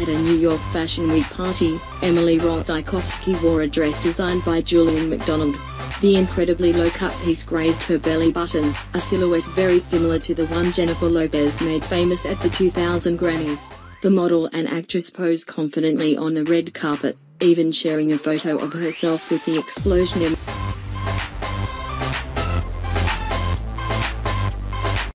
At a New York Fashion Week party, Emily Ratajkowski wore a dress designed by Julien Macdonald. The incredibly low-cut piece grazed her belly button, a silhouette very similar to the one Jennifer Lopez made famous at the 2000 Grammys. The model and actress posed confidently on the red carpet, even sharing a photo of herself with the explosion.